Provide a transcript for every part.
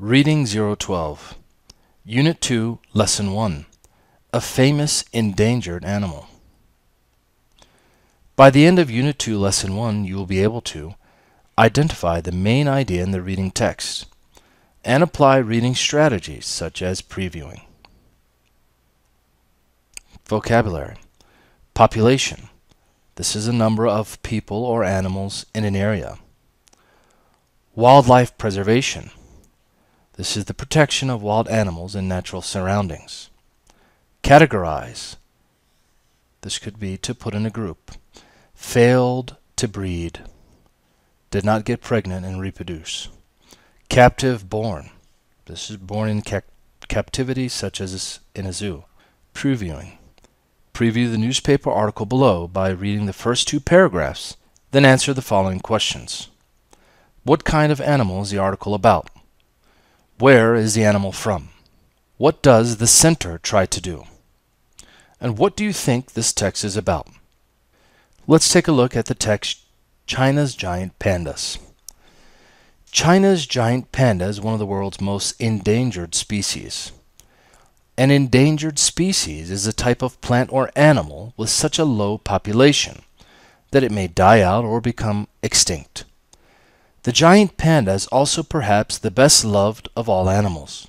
Reading 012, Unit 2, Lesson 1 A Famous Endangered Animal. By the end of Unit 2, Lesson 1, you will be able to identify the main idea in the reading text and apply reading strategies such as previewing. Vocabulary Population. This is a number of people or animals in an area. Wildlife preservation. This is the protection of wild animals in natural surroundings. Categorize. This could be to put in a group. Failed to breed. Did not get pregnant and reproduce. Captive born. This is born in ca captivity, such as in a zoo. Previewing. Preview the newspaper article below by reading the first two paragraphs, then answer the following questions. What kind of animal is the article about? Where is the animal from? What does the center try to do? And what do you think this text is about? Let's take a look at the text China's Giant Pandas. China's giant panda is one of the world's most endangered species. An endangered species is a type of plant or animal with such a low population that it may die out or become extinct. The giant panda is also perhaps the best loved of all animals.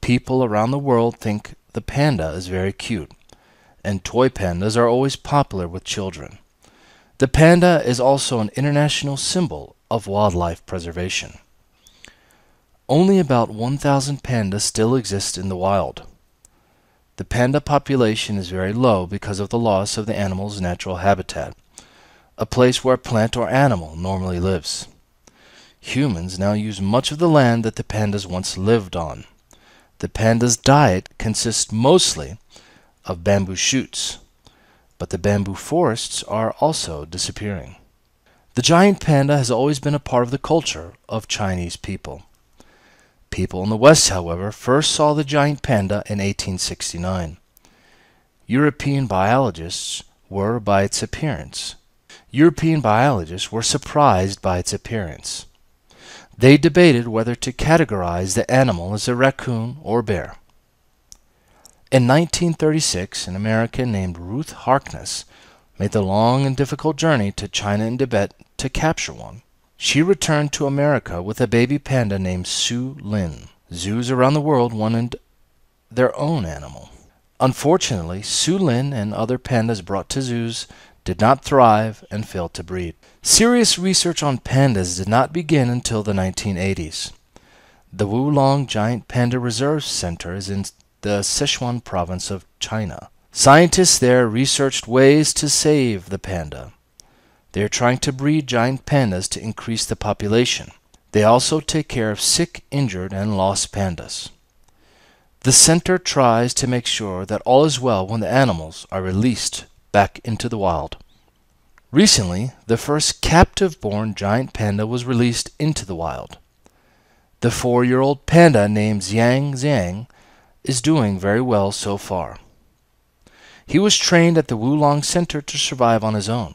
People around the world think the panda is very cute, and toy pandas are always popular with children. The panda is also an international symbol of wildlife preservation. Only about 1,000 pandas still exist in the wild. The panda population is very low because of the loss of the animal's natural habitat, a place where a plant or animal normally lives. Humans now use much of the land that the pandas once lived on. The panda's diet consists mostly of bamboo shoots, but the bamboo forests are also disappearing. The giant panda has always been a part of the culture of Chinese people. People in the West, however, first saw the giant panda in 1869. European biologists were by its appearance. European biologists were surprised by its appearance. They debated whether to categorize the animal as a raccoon or bear. In 1936, an American named Ruth Harkness made the long and difficult journey to China and Tibet to capture one. She returned to America with a baby panda named Su Lin. Zoos around the world wanted their own animal. Unfortunately, Su Lin and other pandas brought to zoos did not thrive and failed to breed. Serious research on pandas did not begin until the 1980s. The Wolong Giant Panda Reserve Center is in the Sichuan province of China. Scientists there researched ways to save the panda. They are trying to breed giant pandas to increase the population. They also take care of sick, injured, and lost pandas. The center tries to make sure that all is well when the animals are released back into the wild. Recently, the first captive born giant panda was released into the wild. The four year old panda named Xiang Xiang is doing very well so far. He was trained at the Wolong Center to survive on his own.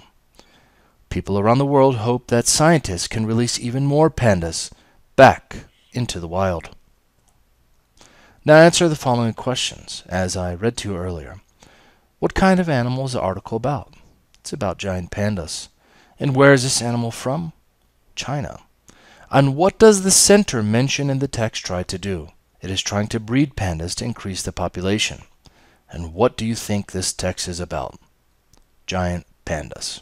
People around the world hope that scientists can release even more pandas back into the wild. Now answer the following questions, as I read to you earlier. What kind of animal is the article about? It's about giant pandas. And where is this animal from? China. And what does the center mention in the text try to do? It is trying to breed pandas to increase the population. And what do you think this text is about? Giant pandas.